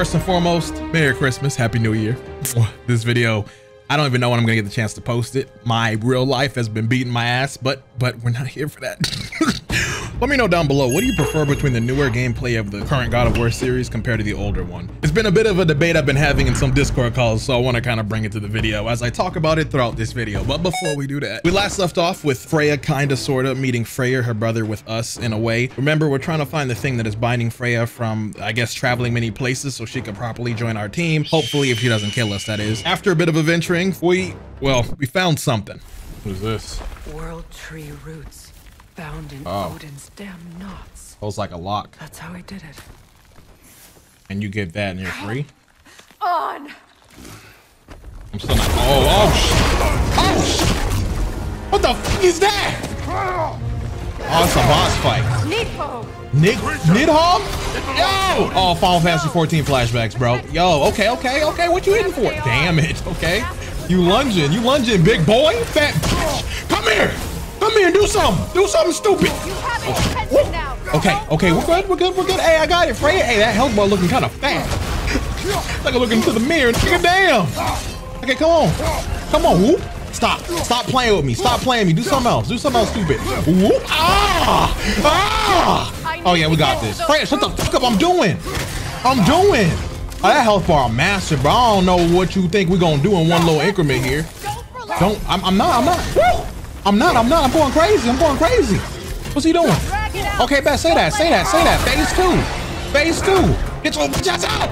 First and foremost, Merry Christmas, Happy New Year. This video, I don't even know when I'm gonna get the chance to post it. My real life has been beating my ass, but but we're not here for that. Let me know down below, what do you prefer between the newer gameplay of the current God of War series compared to the older one? It's been a bit of a debate I've been having in some Discord calls, so I want to kind of bring it to the video as I talk about it throughout this video. But before we do that, we last left off with Freya kinda sorta meeting Freyr, her brother, with us in a way. Remember, we're trying to find the thing that is binding Freya from, I guess, traveling many places so she can properly join our team. Hopefully, if she doesn't kill us, that is. After a bit of adventuring, we, well, we found something. Who's this? World tree roots found in Oh. Odin's damn knots. Feels like a lock. That's how he did it. And you get that and you're free? On! I'm still not. Oh, oh, sh- oh, sh- What the fuck is that? Oh, it's a boss fight. Needful! Nick, Nidhogg? Yo! Oh, Final Fantasy 14 flashbacks, bro. Yo, okay, okay, okay. What you hitting for? Damn it, okay. You lunging, you lunging, big boy. Fat bitch. Come here. Come here do something. Do something stupid. You have it now! Okay, okay, we're good, we're good, we're good. Hey, I got it, Freya. Hey, that health bar looking kind of fat. like I'm looking into the mirror. Nigga, damn. Okay, come on. Come on, whoop. Stop. Stop playing with me. Stop playing with me. Do something else. Do something else stupid. Whoop. Ah! Ah! Oh, yeah, we got this. Freya, shut the fuck up. I'm doing. I'm doing. Oh, that health bar massive, bro. I don't know what you think we're to do in one little increment here. Don't. I'm, I'm not. I'm not. I'm not. I'm not. I'm going crazy. I'm going crazy. What's he doing? Okay, bet. Say that. Say that. Say that. Phase two. Phase two. Get your chest out.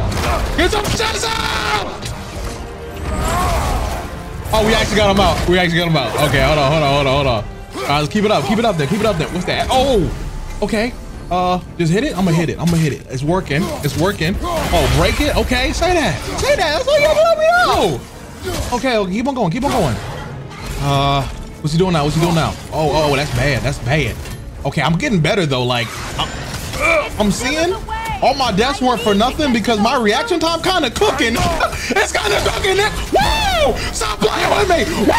Get your chest out. Oh, we actually got him out. We actually got him out. Okay, hold on, hold on, hold on, hold on. All right, let's keep it up. Keep it up there. Keep it up there. What's that? Oh, okay. Uh, just hit it. I'm gonna hit it. I'm gonna hit it. It's working. It's working. Oh, break it. Okay, say that. Say that. That's all you gotta let me know. Okay, okay, keep on going. Keep on going. Uh, what's he doing now? What's he doing now? Oh, oh, that's bad. That's bad. Okay, I'm getting better though. Like, I'm, I'm seeing all my deaths weren't for nothing because my reaction time kind of cooking. it's kind of cooking. Woo! Stop playing with me. Woo!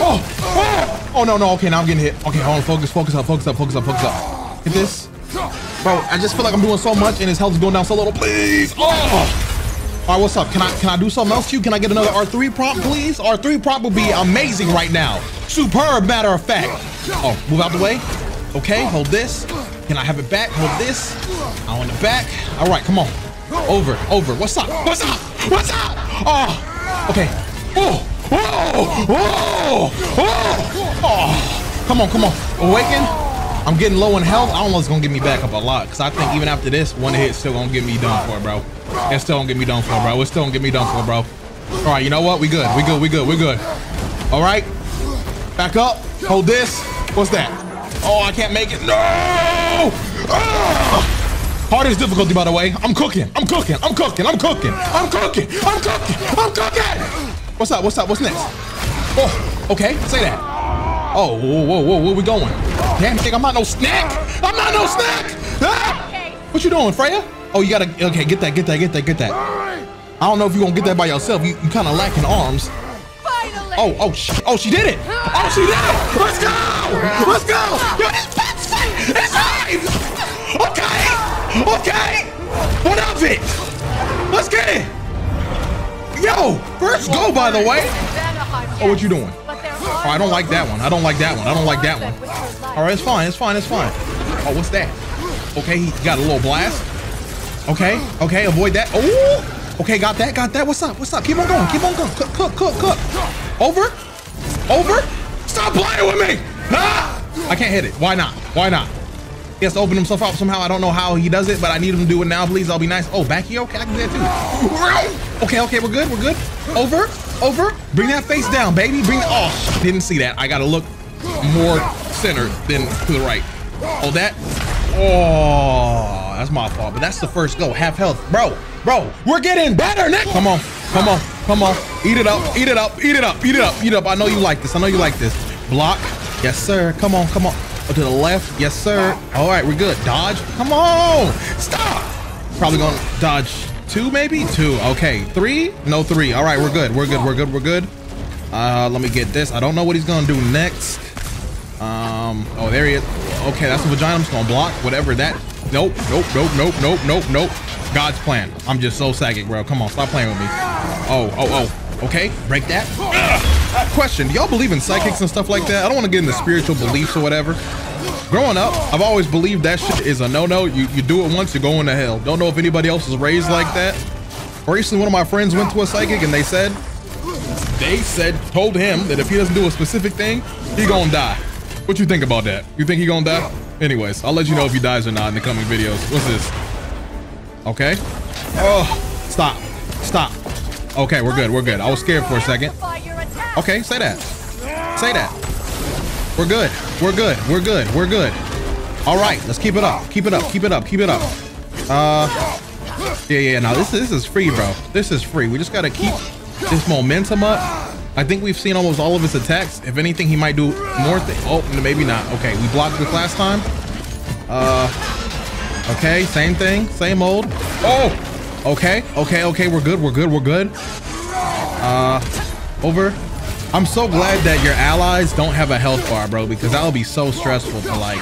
Oh, oh, oh no, no. Okay, now I'm getting hit. Okay, hold on. Focus, focus up, focus up, focus up, focus up. Get this. Bro, I just feel like I'm doing so much and his health is going down so little. Please. Oh. All right, what's up? Can I can I do something else to you? Can I get another R3 prompt, please? R3 prompt would be amazing right now. Superb, matter of fact. Oh, move out the way. Okay, hold this. Can I have it back? Hold this. On the back. All right, come on. Over, over. What's up? What's up? What's up? Oh, okay. Oh, oh, oh, oh, oh. Come on, come on. Awaken. I'm getting low in health. I don't know gonna get me back up a lot because I think even after this, one hit still gonna get me done for, bro. It's still gonna get me done for, bro. It's still gonna get me done for, bro. All right, you know what? We good. We good. We good. We good. All right. Back up. Hold this. What's that? Oh, I can't make it. No! Ah! Hardest difficulty, by the way. I'm cooking. I'm cooking. I'm cooking. I'm cooking. I'm cooking. I'm cooking. I'm cooking. What's up? What's up? What's next? Oh, okay. Say that. Oh, whoa, whoa, whoa, where we going? Damn, you think I'm not no snack? I'm not no snack! Ah! What you doing, Freya? Oh, you gotta, okay, get that, get that, get that, get that. I don't know if you're gonna get that by yourself. You, you kind of lacking arms. Finally! Oh, oh, sh oh, she did it! Oh, she did it! Let's go! Let's go! Yo, this bitch thing is live! Okay! Okay! What of it? Let's get it! Yo, first go, by the way. Oh, what you doing? Oh, I don't like that one. I don't like that one. I don't like that one. All right, it's fine. It's fine. It's fine. Oh, what's that? Okay, he got a little blast. Okay, okay, avoid that. Oh, okay, got that, got that. What's up? What's up? Keep on going. Keep on going. Cook, cook, cook, cook. Over, over. Stop playing with me. Ah! I can't hit it. Why not? Why not? He has to open himself up somehow. I don't know how he does it, but I need him to do it now, please. I'll be nice. Oh, back here? Okay, I can do that too. Okay, okay, we're good. We're good. Over, over. Bring that face down, baby. Bring Oh, didn't see that. I got to look more centered than to the right. Oh, that. Oh, that's my fault. But that's the first go. Half health. Bro, bro, we're getting better, Nick. Come on, come on, come on. Eat it up, eat it up, eat it up, eat it up, eat it up. I know you like this. I know you like this. Block. Yes, sir. Come on, come on. Oh, to the left. Yes, sir. All right, we're good. Dodge. Come on. Stop. Probably gonna dodge two, maybe? Two. Okay. Three? No, three. All right, we're good. We're good. We're good. We're good. Uh, let me get this. I don't know what he's gonna do next. Um, oh, there he is. Okay, that's the vagina. I'm just gonna block whatever that. Nope, nope, nope, nope, nope, nope, nope. God's plan. I'm just so psychic, bro. Come on, stop playing with me. Oh, oh, oh. Okay, break that. Ugh. Question, do y'all believe in psychics and stuff like that? I don't want to get into spiritual beliefs or whatever. Growing up, I've always believed that shit is a no-no. You, you do it once, you're going to hell. Don't know if anybody else was raised like that. Recently, one of my friends went to a psychic and they said, they said, told him that if he doesn't do a specific thing, he gonna die. What you think about that? You think he gonna die? Anyways, I'll let you know if he dies or not in the coming videos. What's this? Okay. Oh, stop. Stop. Okay, we're good. We're good. I was scared for a second. Okay, say that. Say that. We're good. We're good. We're good. We're good. All right, let's keep it up. Keep it up. Keep it up. Keep it up. Uh, yeah, yeah. Now this this is free, bro. This is free. We just gotta keep this momentum up. I think we've seen almost all of his attacks. If anything, he might do more things. Oh, maybe not. Okay, we blocked this last time. Uh, okay, same thing, same old. Oh, okay, okay, okay. We're good. We're good. We're good. Uh, over. I'm so glad that your allies don't have a health bar, bro, because that would be so stressful to like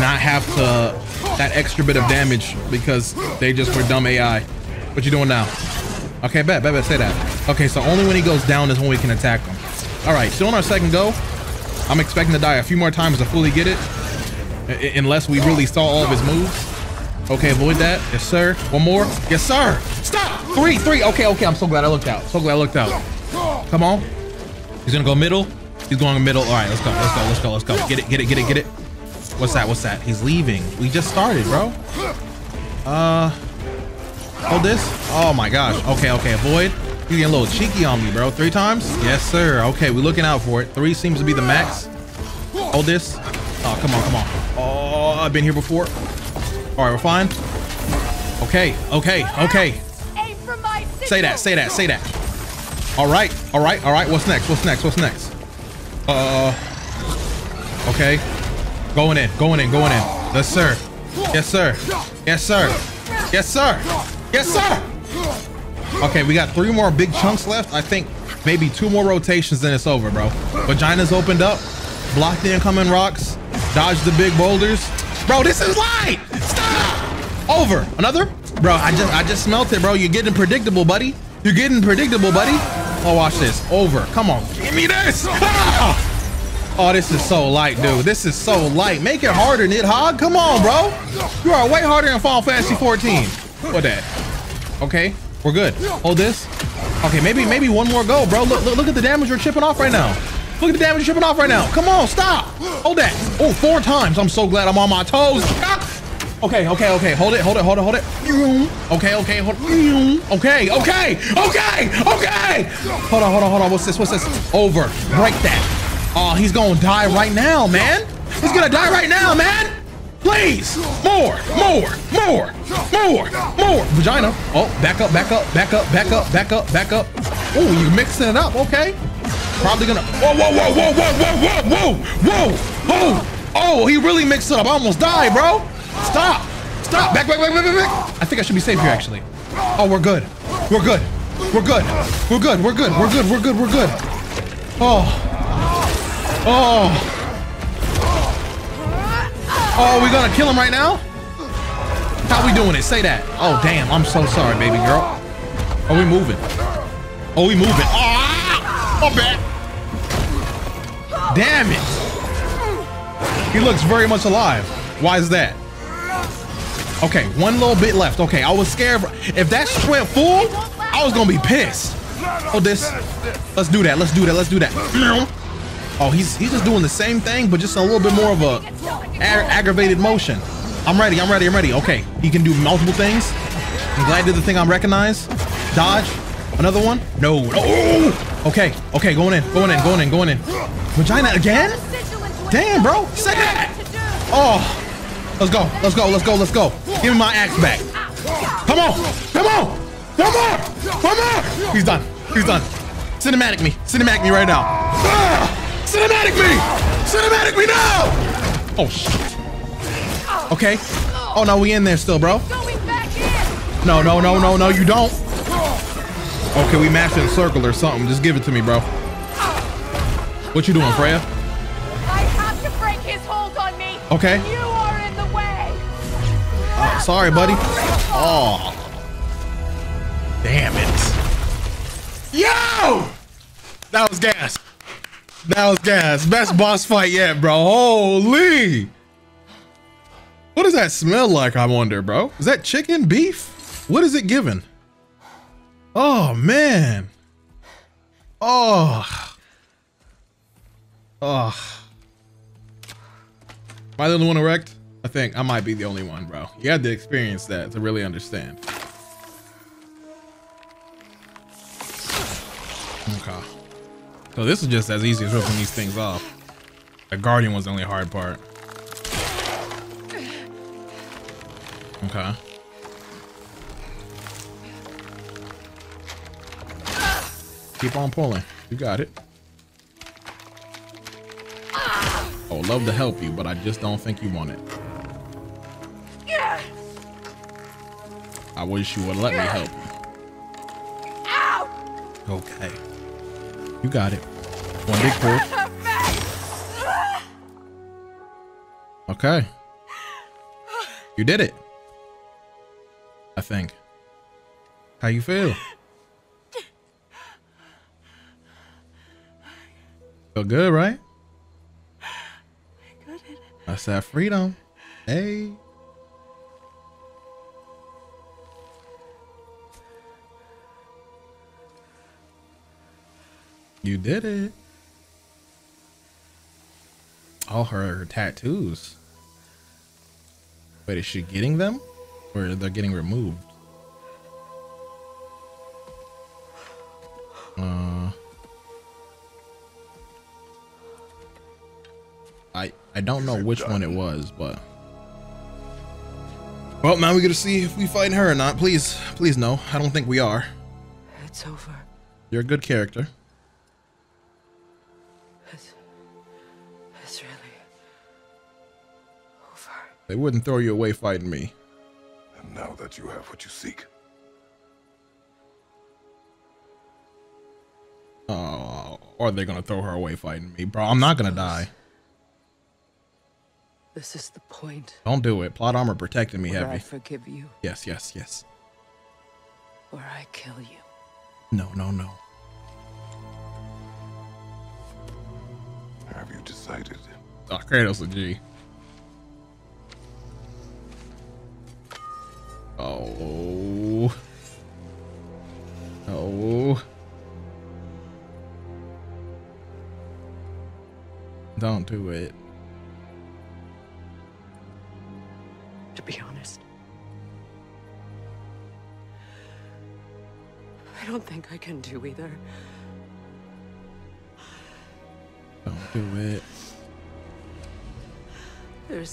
not have to that extra bit of damage because they just were dumb AI. What you doing now? Okay, bet, bet, bet, say that. Okay, so only when he goes down is when we can attack him. All right, still on our second go. I'm expecting to die a few more times to fully get it. Unless we really saw all of his moves. Okay, avoid that. Yes, sir. One more. Yes, sir. Stop. Three, three. Okay, okay. I'm so glad I looked out. So glad I looked out. Come on. He's gonna go middle. He's going middle. All right, let's go. Let's go. Let's go. Let's go. Get it. Get it. Get it. Get it. What's that? What's that? He's leaving. We just started, bro. Uh, hold this. Oh my gosh. Okay, okay. Avoid. He's getting a little cheeky on me, bro. Three times? Yes, sir. Okay, we're looking out for it. Three seems to be the max. Hold this. Oh, come on, come on. Oh, I've been here before. All right, we're fine. Okay, okay, okay. Say that, say that, say that. All right, all right, all right. What's next? What's next? What's next? Uh, okay. Going in, going in, going in. Yes, sir. Yes, sir. Yes, sir. Yes, sir. Yes, sir. Okay, we got three more big chunks left. I think maybe two more rotations, then it's over, bro. Vagina's opened up. Block the incoming rocks. Dodge the big boulders. Bro, this is light. Stop. Over. Another? Bro, I just I just smelt it, bro. You're getting predictable, buddy. You're getting predictable, buddy. Oh, watch this. Over. Come on. Give me this. Oh, this is so light, dude. This is so light. Make it harder, Nidhogg. Come on, bro. You are way harder than Final Fantasy 14. What that? Okay, we're good. Hold this. Okay, maybe maybe one more go, bro. Look, look, look at the damage you're chipping off right now. Look at the damage you're chipping off right now. Come on, stop. Hold that. Oh, four times. I'm so glad I'm on my toes. Okay, okay, okay. Hold it, hold it, hold it, hold it. Okay, okay, hold it. Okay, okay, okay, okay. Hold on, hold on, hold on. What's this? What's this? Over. Break that. Oh, he's gonna die right now, man. He's gonna die right now, man. Please, more, more, more, more, more. Vagina. Oh, back up, back up, back up, back up, back up, back up. Oh, you're mixing it up, okay? Probably gonna. Whoa, whoa, whoa, whoa, whoa, whoa, whoa, whoa, whoa. Oh, he really mixed it up. I almost died, bro. Stop, stop. Back, back, back, back, back, back. I think I should be safe here, actually. Oh, we're good. We're good. We're good. We're good. We're good. We're good. We're good. We're good. Oh. Oh. Oh, we gonna kill him right now? How we doing it? Say that. Oh, damn. I'm so sorry, baby girl. Are we moving? Oh, we moving. Ah! My bad. Damn it. He looks very much alive. Why is that? Okay, one little bit left. Okay, I was scared. If that went full, I was gonna be pissed. Oh, this. Let's do that. Let's do that. Let's do that. Oh, he's he's just doing the same thing, but just a little bit more of a ag aggravated motion. I'm ready. I'm ready. I'm ready. Okay, he can do multiple things. I'm glad I did the thing I'm recognized. Dodge. Another one. No. Oh! Okay. Okay. Going in. Going in. Going in. Going in. Vagina again? Damn, bro. Second. Oh. Let's go. Let's go. Let's go. Let's go. Give me my axe back. Come on. Come on. One more. One more. He's done. He's done. Cinematic me. Cinematic me right now. Ah! Cinematic me! Cinematic me now! Oh, shit. Okay. Oh, no, we in there still, bro. Going back in. No, no, no, no, no, you don't. Okay, we matched in a circle or something. Just give it to me, bro. What you doing, Freya? I have to break his hold on me. Okay. You are in the way. Uh, sorry, buddy. Oh. Damn it. Yo! That was gas. That was gas. Best boss fight yet, bro. Holy. What does that smell like, I wonder, bro? Is that chicken, beef? What is it giving? Oh, man. Oh. Oh. Am I the only one erect? I think I might be the only one, bro. You had to experience that to really understand. Okay. So this is just as easy as ripping these things off. The guardian was the only hard part. Okay. Keep on pulling. You got it. Oh, love to help you, but I just don't think you want it. I wish you would let me help you. Okay. You got it. One big pull. Okay. You did it. I think. How you feel? Feel good, right? That's that freedom. Hey. You did it. All her tattoos. Wait, is she getting them? Or they're getting removed? Uh, I I don't know which one it was, but well, now we got to see if we fight her or not. Please, please no. I don't think we are. It's over. You're a good character. They wouldn't throw you away fighting me. And now that you have what you seek, Oh, or they're gonna throw her away fighting me, bro. I'm not gonna die. This is the point Don't do it. Plot armor protecting me where I heavy. forgive you, Yes, yes, yes. or I kill you. No, no, no. have you decided? Oh, Kratos a G.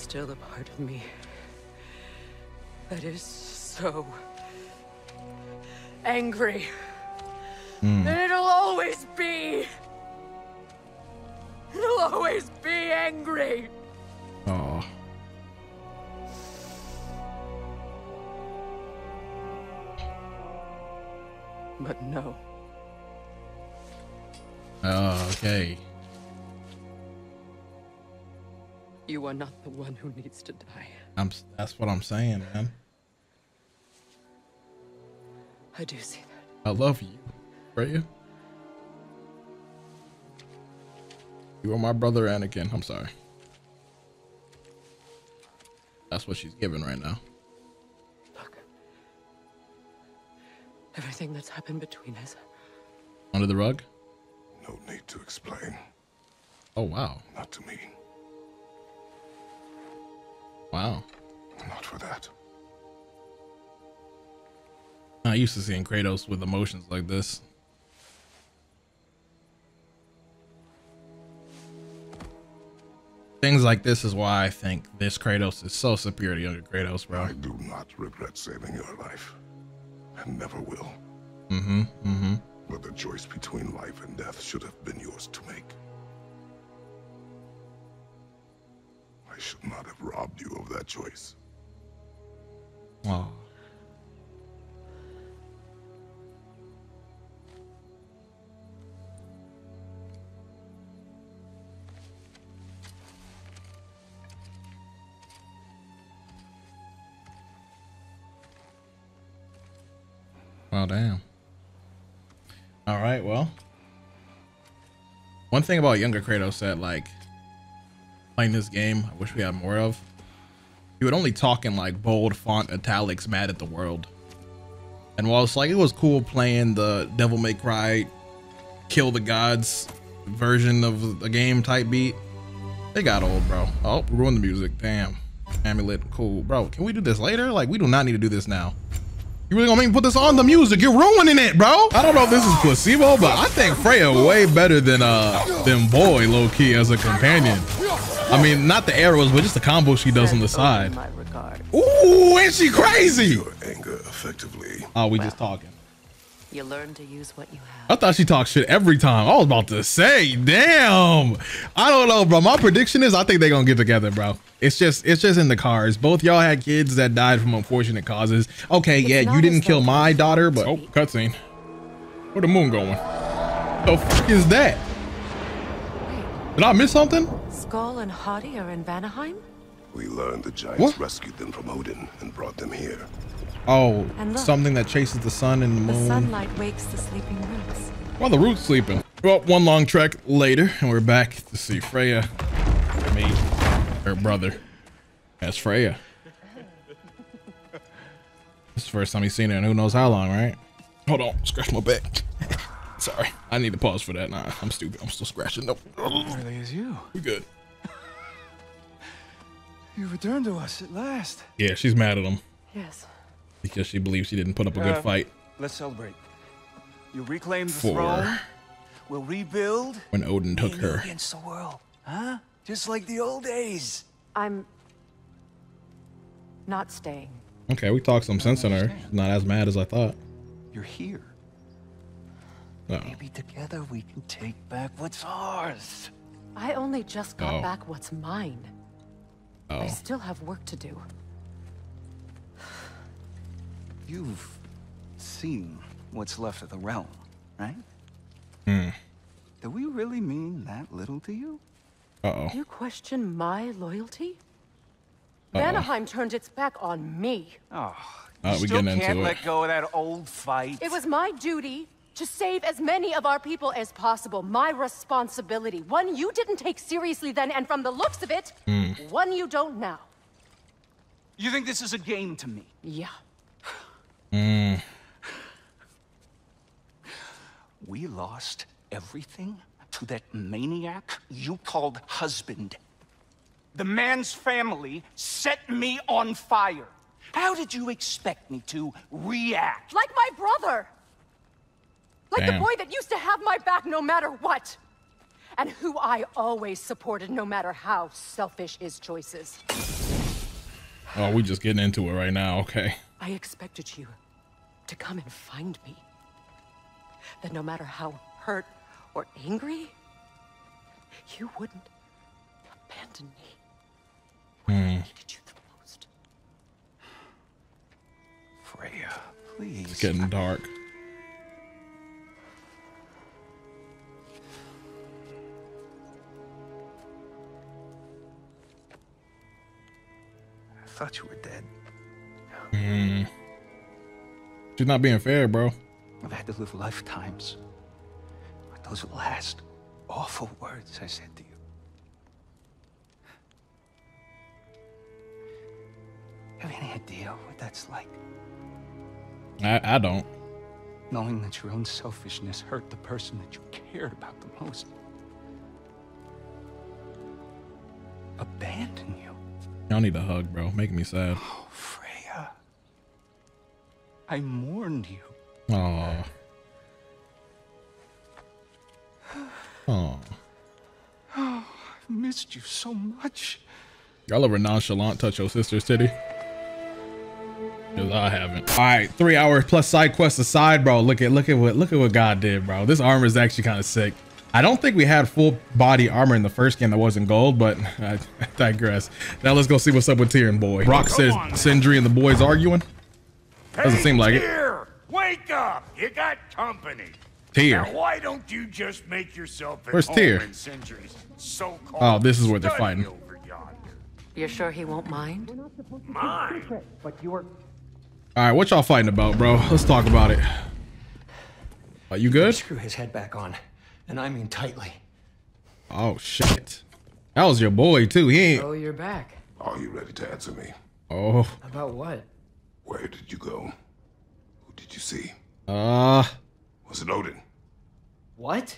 still a part of me that is so angry. Hmm. And it'll always be. It'll always be angry. Oh. But no, Oh, okay. You are not the one who needs to die. I'm. That's what I'm saying, man. I do see that. I love you, Freya. You are my brother, Anakin. I'm sorry. That's what she's giving right now. Look. Everything that's happened between us, Under the rug. No need to explain. Oh wow, Not to me. Wow. Not for that. Not used to seeing Kratos with emotions like this. Things like this is why I think this Kratos is so superior to younger Kratos, bro. I do not regret saving your life. And never will. Mm-hmm. Mm-hmm. But the choice between life and death should have been yours to make. I should not have robbed you of that choice. Oh. Well, damn. All right, well. One thing about younger Kratos that like playing this game, I wish we had more of. He would only talk in like bold font italics, mad at the world. And while it's like it was cool playing the Devil May Cry, kill the gods version of the game type beat, they got old, bro. Oh, ruined the music. Damn. Amulet, cool, bro. Can we do this later? Like, we do not need to do this now. You really gonna make me put this on the music? You're ruining it, bro. I don't know if this is placebo, but I think Freya way better than uh than Boy low key as a companion. I mean, not the arrows, but just the combo she does on the side. My regard. Ooh, and she crazy. Your anger effectively. Oh, we just talking. You learn to use what you have. I thought she talked shit every time. I was about to say, damn. I don't know, bro. My prediction is I think they're gonna get together, bro. It's just it's just in the cards. Both y'all had kids that died from unfortunate causes. Okay, yeah, you didn't kill my daughter, but oh, cutscene. Where the moon going? The fuck is that? Did I miss something? Sköll and Hati are in Vanaheim? We learned the giants What? rescued them from Odin and brought them here. Oh, look. something that chases the sun and the The sunlight wakes the sleeping roots. While the root's sleeping. Well, one long trek later, and we're back to see Freya meet her brother as Freya. This is the first time he's seen her in who knows how long, right? Hold on, scratch my back. Sorry, I need to pause for that. Nah, I'm stupid. I'm still scratching. Nope. Really is you. We good. You returned to us at last. Yeah, she's mad at him Yes. because she believes she didn't put up a good Uh, fight Let's celebrate. You reclaim the For- throne. We'll rebuild. when Odin took her. against the world, huh? Just like the old days. I'm not staying. Okay, we talked some sense in her. She's not as mad as I thought. You're here. Uh-oh. Maybe together we can take back what's ours. I only just got Oh. back what's mine. I Oh, still have work to do. You've seen what's left of the realm, right? Hmm. Do we really mean that little to you? uh-oh. You question my loyalty? Uh-oh. Vanaheim turned its back on me. Oh, Uh, you we still can't let go of that old fight. It was my duty to save as many of our people as possible. My responsibility. One you didn't take seriously then, and from the looks of it, Hmm. one you don't now. You think this is a game to me? Yeah. We lost everything to that maniac you called husband. The man's family set me on fire. How did you expect me to react? Like my brother! Like Damn. the boy that used to have my back no matter what! And who I always supported no matter how selfish his choices. Oh, we just getting into it right now. Okay. I expected you to come and find me. That no matter how hurt or angry, you wouldn't abandon me. When I hmm. needed you the most. Freya, please. It's getting dark. Thought you were dead. Mm. She's not being fair, bro. I've had to live lifetimes. But those last awful words I said to you. Have you any idea what that's like? I, I don't. Knowing that your own selfishness hurt the person that you cared about the most. Abandon you. Y'all need a hug, bro. Making me sad. Oh, Freya. I mourned you. Oh. Oh. I've missed you so much. Y'all ever nonchalant touch your sister's titty? Cause I haven't. All right, three hours plus side quest aside, bro. Look at look at what look at what God did, bro. This armor is actually kind of sick. I don't think we had full body armor in the first game that wasn't gold, but I digress. Now let's go see what's up with Tyr and Boy. Brok says Sindri and the boys arguing. Doesn't seem like it. Tyr, Wake up! You got company. Tyr. Now, why don't you just make yourself at Where's home Tyr? in Sindri's so-called Oh, this is where they're fighting. You're sure he won't mind? Mine. All right, what y'all fighting about, bro? Let's talk about it. Are you good? Screw his head back on, and I mean tightly. Oh shit. That was your boy too. He ain't. Oh, you're back. Are you ready to answer me? Oh. About what? Where did you go? Who did you see? Uh. Was it Odin? What?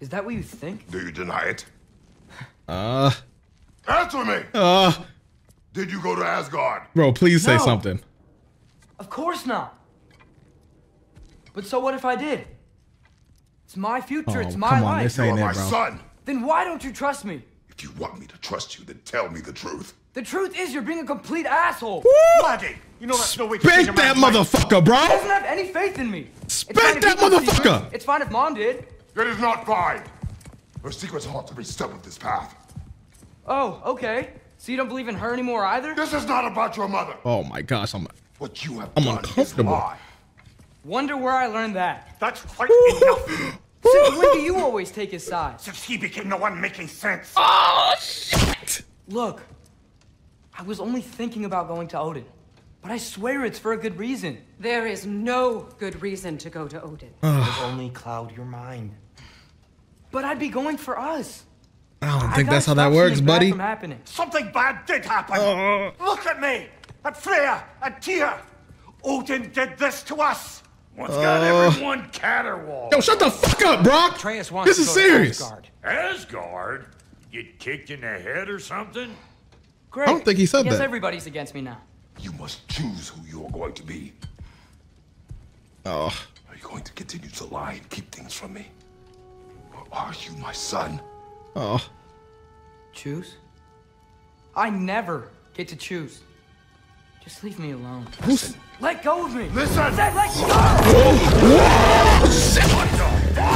Is that what you think? Do you deny it? Uh. Answer me! Uh. Did you go to Asgard? Bro, please say No. something. Of course not. But so what if I did? It's my future. Oh, it's my come on, life. this You ain't are it, my bro. son. Then why don't you trust me? If you want me to trust you, then tell me the truth. The truth is, you're being a complete asshole. Bloody! You know that's no way to Spank that man's wife. motherfucker, He bro. doesn't have any faith in me. It's Spank fine if that motherfucker! secrets. It's fine if mom did. It is not fine. Her secrets haunt every step of this path. Oh, okay. So you don't believe in her anymore either? This is not about your mother. Oh my gosh, I'm. What you have I'm done uncomfortable. is lie. Wonder where I learned that. That's quite enough. Since when do you always take his side? Since he became the one making sense. Oh shit. Look, I was only thinking about going to Odin, but I swear it's for a good reason. There is no good reason to go to Odin. It'll only cloud your mind. But I'd be going for us. I don't think gotta that's how stop that something works, bad buddy. From happening. Something bad did happen. Oh. Look at me, at Freya, at Tyr. Odin did this to us. One's got everyone oh. caterwaul. Yo, shut the fuck up, Brok. Atreus wants This to is go to serious. Asgard. Asgard? Get kicked in the head or something? Great. I don't think he said Guess that. everybody's against me now. You must choose who you are going to be. Oh. Are you going to continue to lie and keep things from me? Or are you my son? Oh. Choose? I never get to choose. Just leave me alone. Who's? Let go of me. Listen! Said let go. Shit.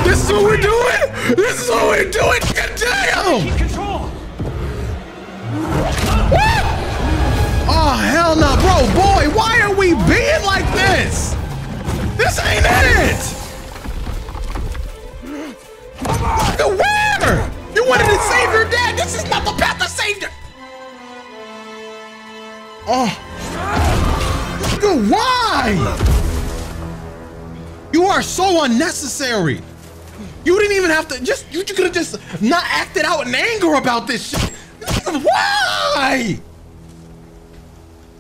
This is what we're doing. This is what we're doing. God damn. Control. Oh hell no, bro, boy, why are we being like this? This ain't it. Nigga, Where? You wanted to save your dad. This is not the path to save your. Oh. Nigga, why? You are so unnecessary. You didn't even have to just you, you could have just not acted out in anger about this shit. Why?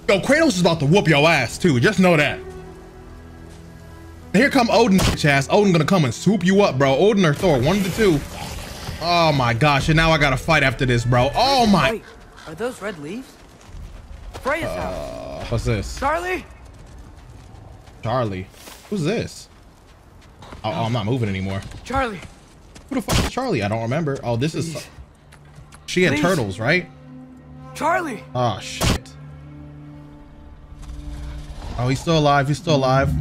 Yo, Kratos is about to whoop your ass too. Just know that. Here come Odin, bitch ass. Odin gonna come and swoop you up, bro. Odin or Thor, one of the two. Oh my gosh, and now I gotta fight after this, bro. Oh my. Wait, are those red leaves? Freya's house. Uh, what's this? Charlie? Charlie. Who's this? Oh, oh, I'm not moving anymore. Charlie. Who the fuck is Charlie? I don't remember. Oh, this is. She had Please. turtles, right? Charlie. Oh shit. Oh, he's still alive. He's still alive.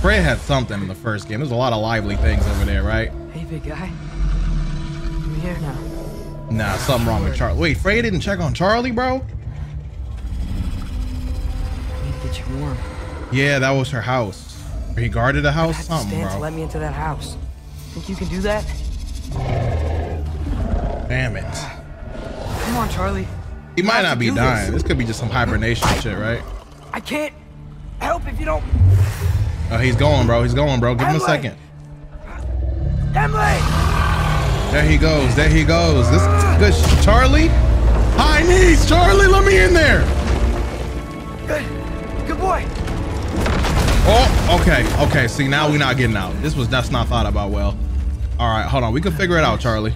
Freya had something in the first game. There's a lot of lively things over there, right? Hey, big guy. I'm here now. Nah, something wrong with Charlie. Wait, Freya didn't check on Charlie, bro? I you warm. Yeah, that was her house. He guarded the I house? to Something, bro. let me into that house. Think you can do that? Damn it. Come on, Charlie. He might not be dying. this. This could be just some hibernation shit, right? I can't help if you don't. Oh, he's going, bro. He's going, bro. Give him a second. Emily! There he goes. There he goes. This is good. Charlie? High knees. Charlie, let me in there. Oh, okay. Okay. See, now we're not getting out. This was, that's not thought about well. All right. Hold on. We can figure it out, Charlie.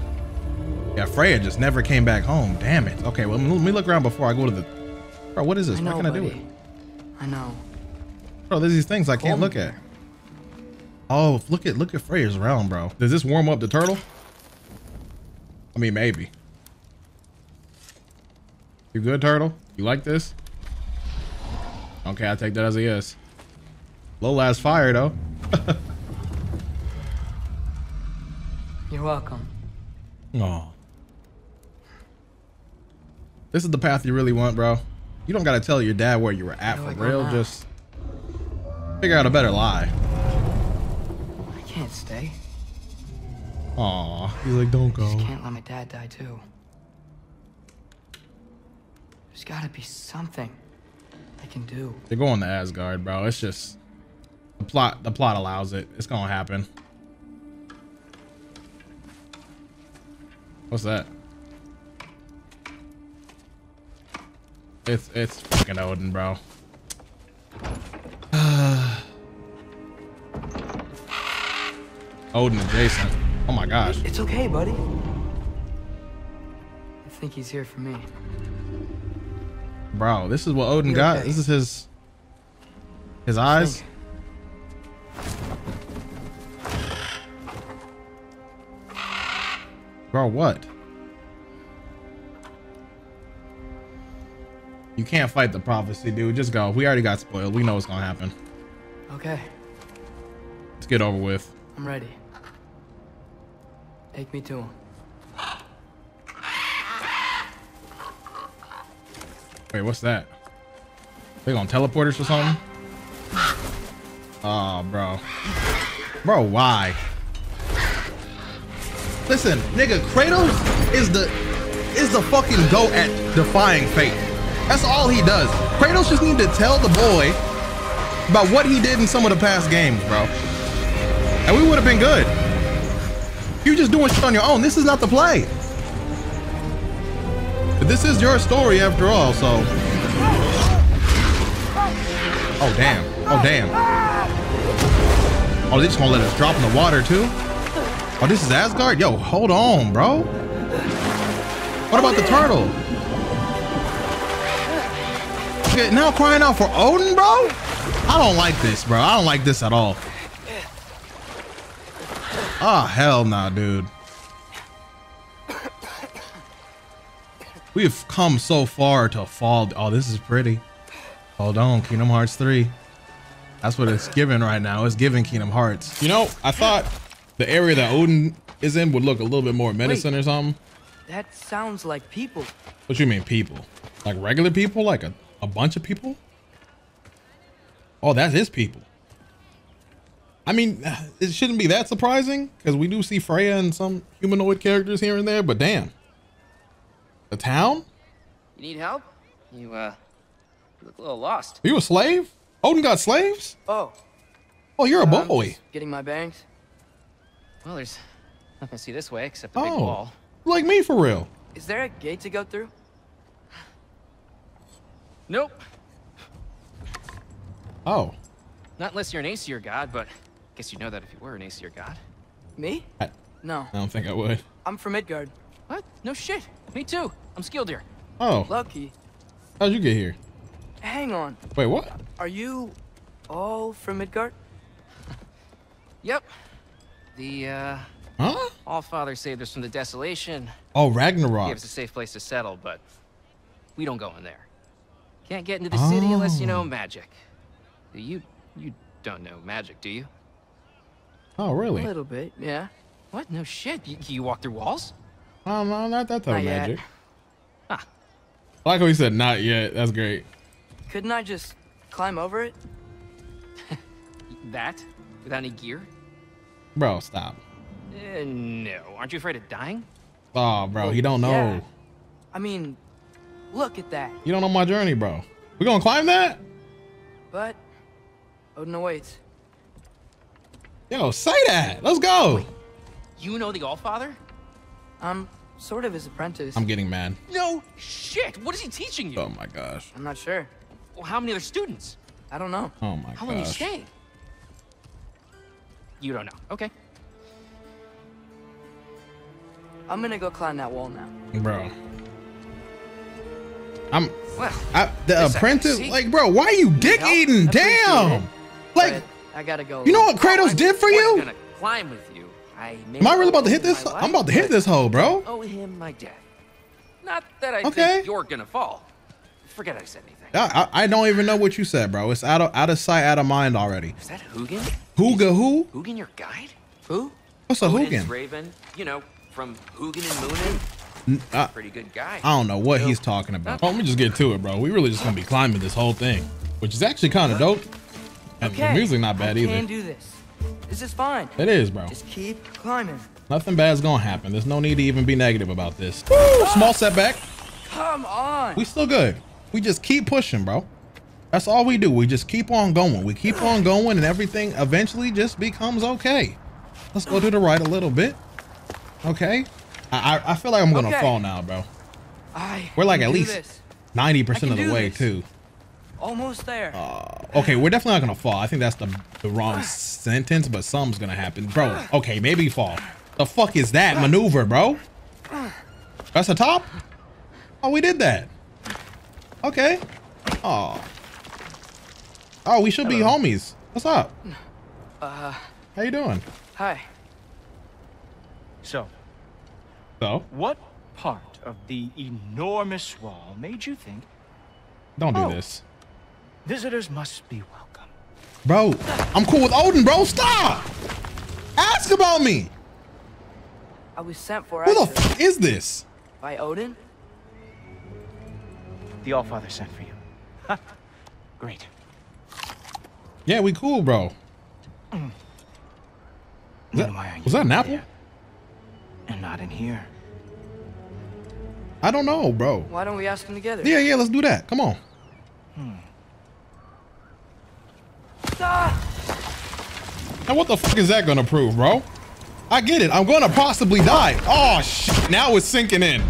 Yeah, Freya just never came back home. Damn it. Okay. Well, let me look around before I go to the. Bro, what is this? I Why know, can't I do it? I know. Bro, there's these things I can't Hold look at. Oh, look at look at Freya's realm, bro. Does this warm up the turtle? I mean, maybe. You good, turtle? You like this? Okay, I take that as a yes. Low last fire though. You're welcome. Oh. This is the path you really want, bro. You don't gotta tell your dad where you were at for do I go real. now? Just figure out a better lie. I can't stay. Aw, he's like, don't go. I Can't let my dad die too. There's gotta be something I can do. They're going to Asgard, bro. It's just the plot, the plot allows it. It's gonna happen. What's that? It's it's fucking Odin, bro. Odin adjacent. Oh my gosh. It's okay, buddy. I think he's here for me. Bro, this is what Odin You're got. Okay. This is his his eyes. Bro, what? You can't fight the prophecy, dude. Just go. We already got spoiled. We know what's gonna happen. Okay, Let's get over with. I'm ready. Take me to him. Wait, what's that? They gonna teleport us or something? Oh, bro. Bro, why? Listen, nigga, Kratos is the is the fucking go at defying fate. That's all he does. Kratos just need to tell the boy about what he did in some of the past games, bro. And we would have been good. You're just doing shit on your own. This is not the play. But this is your story after all, so. Oh damn. Oh damn. Oh, they just gonna let us drop in the water too? Oh, this is Asgard? Yo, hold on, bro. What about the turtle? Okay, now crying out for Odin, bro? I don't like this, bro. I don't like this at all. Oh, hell nah, dude. We've come so far to fall. Oh, this is pretty. Hold on, Kingdom Hearts 3. That's what it's giving right now. It's giving Kingdom Hearts. You know, I thought the area that Odin is in would look a little bit more menacing or something. That sounds like people. What you mean people? Like regular people? Like a, a bunch of people? Oh, that's his people. I mean, it shouldn't be that surprising because we do see Freya and some humanoid characters here and there, but damn. The town? You need help? You, uh, you look a little lost. Are you a slave? Odin got slaves? Oh, Oh, you're a I'm boy. getting my bangs. Well, there's nothing to see this way except a big Oh, wall. like me for real. Is there a gate to go through? Nope. Oh, Not unless you're an Aesir god, but I guess you'd know that if you were an Aesir god. Me? I, No, I don't think I would. I'm from Midgard. What? No shit. Me too. I'm skilled here. Oh, Lucky. how'd you get here? Hang on. Wait, what? Are you all from Midgard? Yep. The, uh, Huh? Allfather saved us from the desolation. Oh, Ragnarok. us a safe place to settle, but we don't go in there. Can't get into the city unless you know Oh. magic. You, you don't know magic, do you? Oh, really? A little bit, yeah. What? No shit. You, you walk through walls? Oh, no, not that type Not of magic. Ah. Like how he said not yet. That's great. Couldn't I just climb over it? That? Without any gear? Bro, stop. Uh, no. Aren't you afraid of dying? Oh, bro, he don't know. yeah. I mean, look at that. You don't know my journey, bro. We gonna climb that? But Odin awaits. Yo, say that. Let's go. You know the Allfather? I'm sort of his apprentice. I'm getting mad. No shit. What is he teaching you? Oh my gosh. I'm not sure. Well, how many other students? I don't know. Oh my How long you stay? You don't know. Okay. I'm gonna go climb that wall now. Bro. I'm Well, I, the apprentice. Like, bro, why are you dick help? eating? Appreciate Damn. it. Like, But I gotta go. you know what Kratos did for was you? gonna climb with you. I Am I really about to hit this? My I'm about to hit this hole, bro. Owe him my death. Not that I Okay. think you're gonna fall. Forget I said anything. I, I I don't even know what you said, bro. It's out of out of sight, out of mind already. Is that Hugin? Hooga who? Hugin your guide? Who? What's a Odin's Hugin? Raven. You know, from Hugin and Munin. I, Pretty good guy. I don't know what he's talking about. Oh, let me just get to it, bro. We really just gonna be climbing this whole thing, which is actually kind of dope. And Okay. the music not bad I either. can do this. This is fine. It is, bro. Just keep climbing. Nothing bad's gonna happen. There's no need to even be negative about this. Small setback. Come on. We still good. We just keep pushing, bro. That's all we do. We just keep on going. We keep on going and everything eventually just becomes okay. Let's go to the right a little bit. Okay. I I, I feel like I'm gonna Okay. fall now, bro. I We're like at least 90% of the way this. too. Almost there. Uh, okay, we're definitely not gonna fall. I think that's the the wrong ah. sentence, but something's gonna happen, bro. Ah. Okay, maybe fall. The fuck is that ah. maneuver, bro? That's the top. Oh, we did that. Okay. Oh. Oh, we should be homies. What's up? Uh, How you doing? hi. So, So, what part of the enormous wall made you think don't do Oh. this, visitors must be welcome? bro. I'm cool with Odin, bro. Stop. Ask about me. I was sent for Who the actually, fuck is this? by Odin. The Allfather sent for you. Great. Yeah, we cool, bro. Then that- why are you was that an in apple? there And not in here. I don't know, bro. Why don't we ask them together? Yeah, yeah, let's do that. Come on. Ah! Now what the fuck is that gonna prove, bro? I get it. I'm gonna possibly die. Oh shit. Now it's sinking in.